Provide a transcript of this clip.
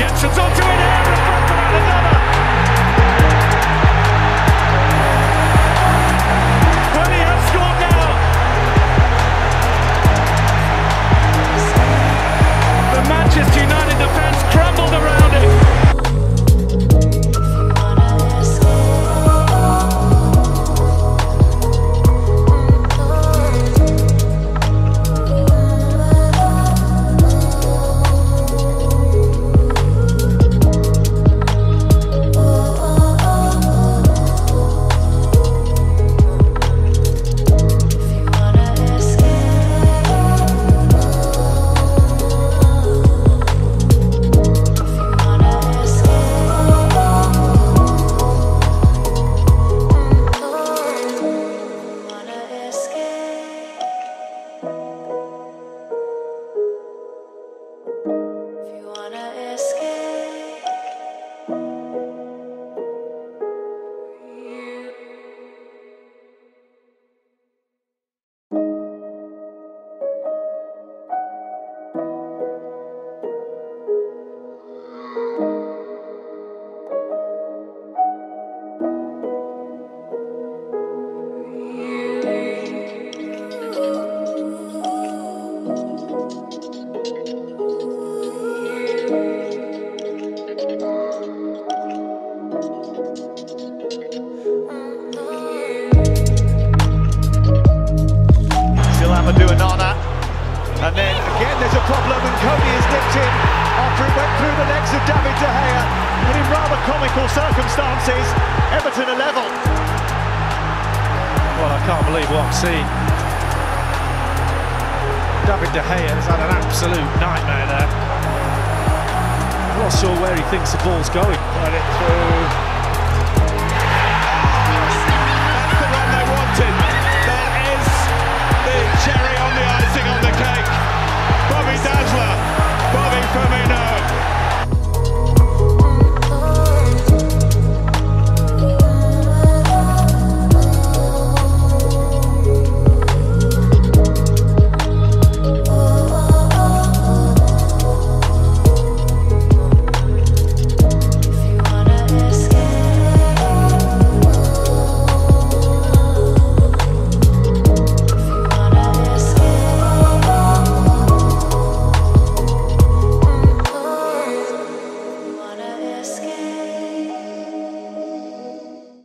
Get to talk to me there, but I can't talk to my little brother. And then again there's a problem and Coady is nipped in after it went through the legs of David De Gea. But in rather comical circumstances, Everton are level. Well, I can't believe what I'm seeing. David De Gea has had an absolute nightmare there. I'm not sure where he thinks the ball's going. Put it through.